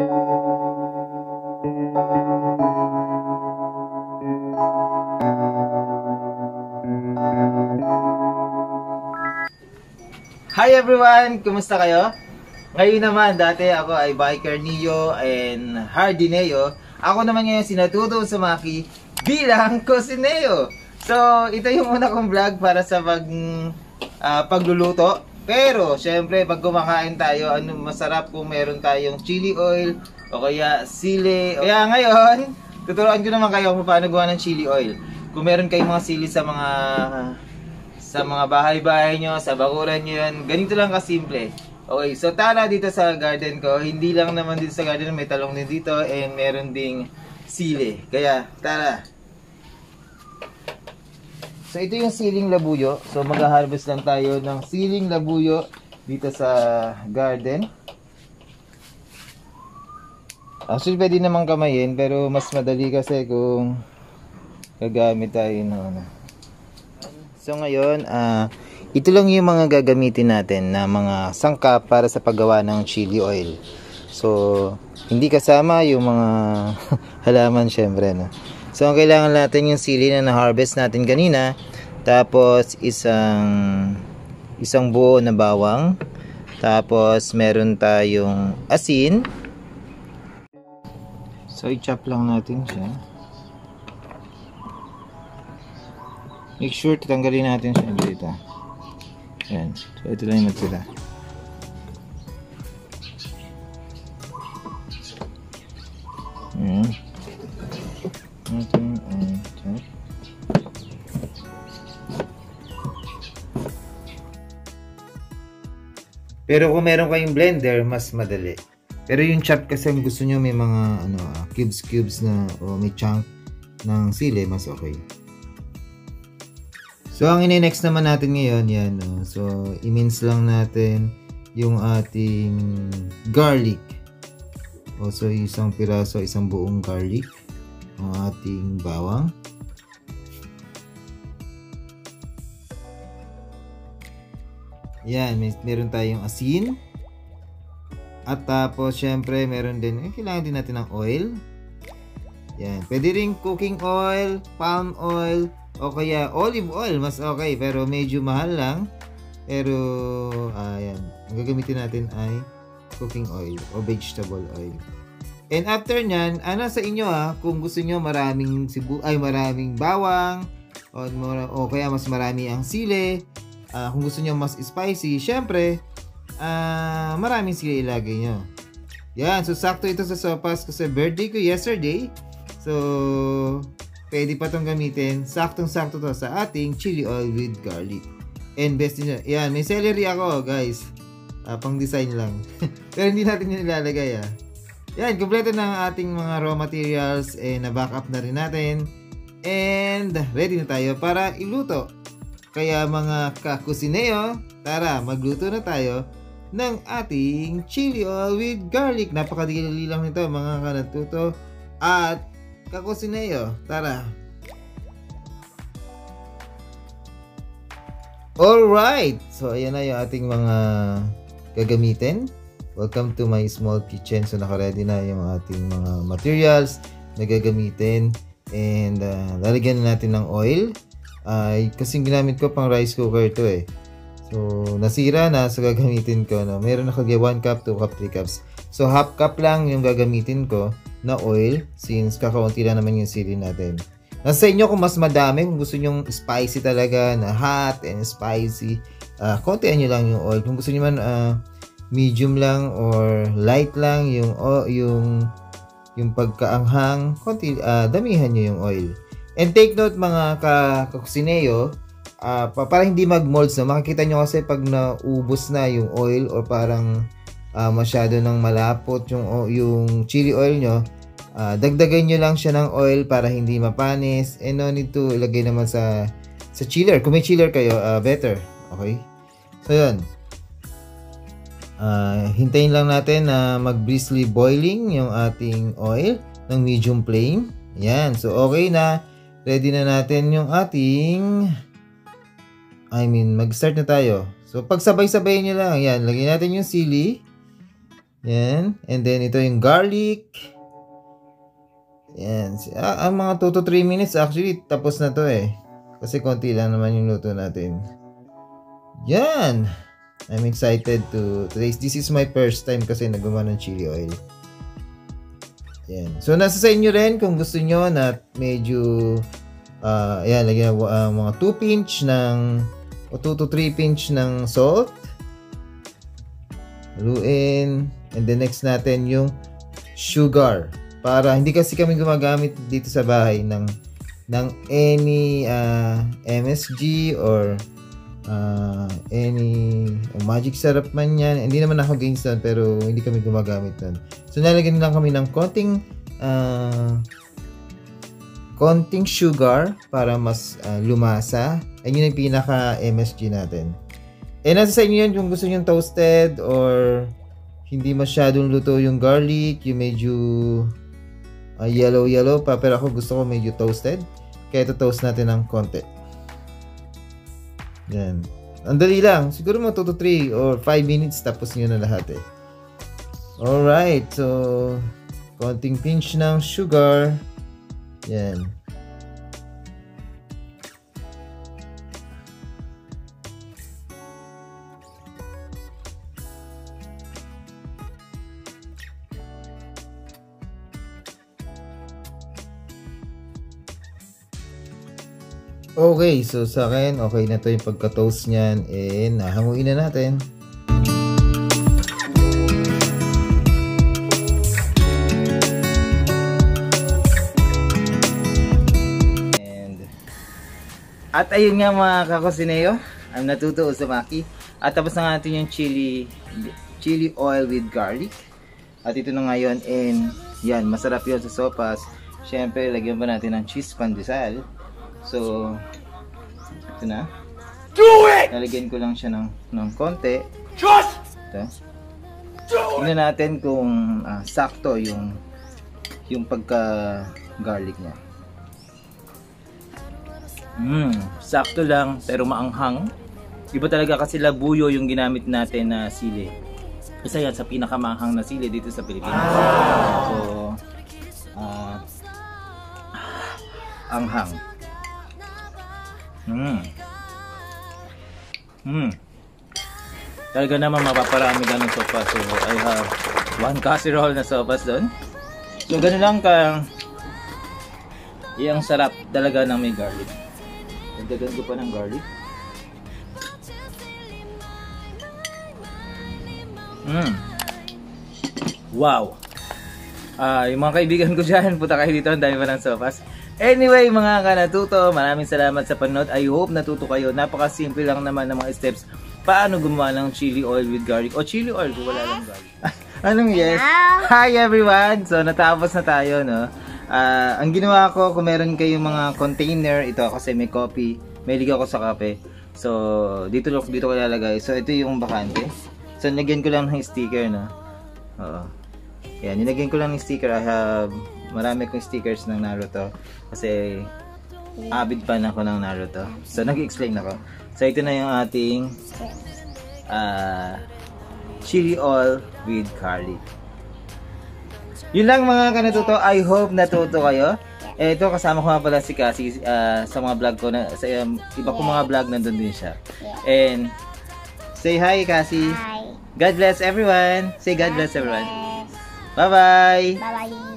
Hi everyone! Kumusta kayo? Ngayon naman, dati ako ay biker Neo and Hardy Neo. Ako naman ngayon sinatuto sa Maki bilang Cosineo. So, ito yung una kong vlog para sa pag, ah, pagluluto. Pero, syempre, pag kumakain tayo, ano masarap kung meron tayong chili oil o kaya sili. Kaya ngayon, tuturuan ko naman kayo kung paano gawa ng chili oil. Kung meron kayong mga sili sa mga sa mga bahay-bahay nyo, sa bakuran nyo yan. Ganito lang kasimple. Okay, so tara dito sa garden ko. Hindi lang naman dito sa garden, may talong din dito and meron ding sili. Kaya, tara. So ito yung siling labuyo. So mag-harvest lang tayo ng siling labuyo dito sa garden. Actually, pwede naman kamayin, pero mas madali kasi kung gagamit tayo ng ano. So ngayon, ah ito lang yung mga gagamitin natin na mga sangkap para sa paggawa ng chili oil. So, hindi kasama yung mga halaman syempre. No? So, ang kailangan natin yung sili na na-harvest natin kanina. Tapos, isang isang buo na bawang. Tapos, meron tayong asin. So, i-chop lang natin siya. Make sure tatanggalin natin siya dito. Yan. So, ito lang yung natira. Pero kung meron kayong blender, mas madali. Pero yung chop kasi kung gusto nyo may mga ano, ah, cubes cubes na o may chunk ng sili, mas okay. So, ang ine-next naman natin ngayon, yan. No? So, i-mince lang natin yung ating garlic. O, so, isang piraso, isang buong garlic. Ang ating bawang. Yan, may, meron tayong asin. At tapos, syempre, meron din, eh, kailangan din natin ng oil. Yan. Pwede rin cooking oil, palm oil, o kaya olive oil, mas okay. Pero medyo mahal lang. Pero, ayan. Ang gagamitin natin ay cooking oil o vegetable oil. And after nyan, ano sa inyo ha, kung gusto nyo maraming sibu ay maraming bawang, o, o kaya mas marami ang sili, ah, kung gusto nyo mas spicy, syempre, ah, maraming sili ilagay nyo. Yan, so sakto ito sa sopas kasi birthday ko yesterday. So, pwede pa itong gamitin. Saktong-sakto to sa ating chili oil with garlic. And best nyo. Yan, may celery ako, guys. Ah, pang design lang. Pero hindi natin yun ilalagay, ah. Yan, kompleto na ang ating mga raw materials. Eh, na-back up na rin natin. And, ready na tayo para iluto. Kaya mga kakusineo, tara, magluto na tayo ng ating chili oil with garlic. Napakadili lang nito, mga kanatuto. At kakusineo. Tara. Alright. So, ayan na yung ating mga gagamitin. Welcome to my small kitchen. So, naka-ready na yung ating mga materials na gagamitin. And, uh, lalagyan na natin ng oil. Ay, kasing ginamit ko pang rice cooker to eh. So, nasira na. So, gagamitin ko. No? Meron nakagay 1 cup, 2 cup, 3 cups. So, half cup lang yung gagamitin ko na oil since kakaunti lang naman yung sili natin. Nasa inyo kung mas madami, kung gusto nyo spicy talaga na hot and spicy, uh, kontian nyo lang yung oil. Kung gusto nyo man uh, medium lang or light lang yung o, yung yung pagkaanghang, konti uh, damihan nyo yung oil. And take note mga kakusineo, uh, para hindi mag-molds na, makikita nyo kasi pag naubos na yung oil or parang uh, masyado nang malapot yung yung chili oil nyo, uh, dagdagan nyo lang siya ng oil para hindi mapanis and no need to ilagay naman sa sa chiller. Kung may chiller kayo, uh, better. Okay? So, yun. Uh, hintayin lang natin na mag-briskly boiling yung ating oil ng medium flame. Yan. So, okay na. Ready na natin yung ating I mean, mag-start na tayo. So, pagsabay-sabay nyo lang. Yan. Lagyan natin yung sili. Yan. And then, ito yung garlic. Yan. Ah, ang mga 2 to 3 minutes, actually, tapos na to eh. Kasi konti lang naman yung luto natin. Yan. I'm excited to taste. This is my first time kasi nagawa ng chili oil. Yan. So, nasa sa inyo rin kung gusto nyo na medyo uh, yan, lagyan uh, mga 2 pinch ng o 2 to 3 pinch ng salt. Haluin. And then next natin yung sugar. Para hindi kasi kami gumagamit dito sa bahay ng ng any uh, MSG or uh, any oh, magic syrup man yan. Hindi naman ako against doon pero hindi kami gumagamit doon. So nalagyan lang kami ng konting uh, konting sugar para mas uh, lumasa. Ayun yung pinaka MSG natin. Eh nasa sa inyo yan kung gusto niyo toasted or hindi masyadong luto yung garlic, yung medyo uh, yellow yellow pa pero ako gusto ko medyo toasted. Kaya ito toast natin ng konti. Yan. Ang dali lang. Siguro mga 2 to 3 or 5 minutes tapos nyo na lahat eh. Alright. So, konting pinch ng sugar. Yan. Okay, so sa akin, okay na to yung pagka-toast niyan. And nahanguin na natin. At ayun nga mga kakusineo, ang natuto Maki. At tapos na natin yung chili chili oil with garlic. At ito na ngayon and yan, masarap yun sa sopas. Siyempre, lagyan pa natin ng cheese pandesal. So, ito na. Do it! Lalagyan ko lang siya ng, ng konti. Just! Ito. Tingnan natin kung uh, sakto yung yung pagka garlic niya. Mm, sakto lang pero maanghang. Iba talaga kasi labuyo yung ginamit natin na sili. Isa yan sa pinakamaanghang na sili dito sa Pilipinas. So, uh, anghang. Mm. Mm. Talaga naman mapaparami ka ng sopa. So, I have one casserole na sopas doon. So, ganun lang ka yung sarap talaga ng may garlic. Dagdagan ko pa ng garlic. Mm. Wow! Uh, yung mga kaibigan ko dyan, puta kayo dito, ang dami pa ng sopas. Anyway, mga kanatuto, maraming salamat sa panood. I hope natuto kayo. Napaka-simple lang naman ng mga steps. Paano gumawa ng chili oil with garlic? O chili oil kung wala lang garlic. Anong yes? Hi everyone! So, natapos na tayo, no? Uh, ang ginawa ko, kung meron kayong mga container, ito kasi may coffee, may ligaw ako sa kape. So, dito dito ko ilalagay. So, ito yung bakante. So, nilagyan ko lang ng sticker, no? Oo. Yan, nilagyan ko lang ng sticker. I have, marami kong stickers ng Naruto. Kasi, avid fan ako ng Naruto. So, nag-explain ako. So, ito na yung ating uh, chili oil with garlic. Yun lang mga kanatuto. I hope natuto kayo. Eh, ito kasama ko nga pala si Cassie uh, sa mga vlog ko na sa um, iba ko mga vlog nandun din siya. And say hi Cassie. Hi. God bless everyone. Say God, God bless everyone. Bye-bye. Bye-bye.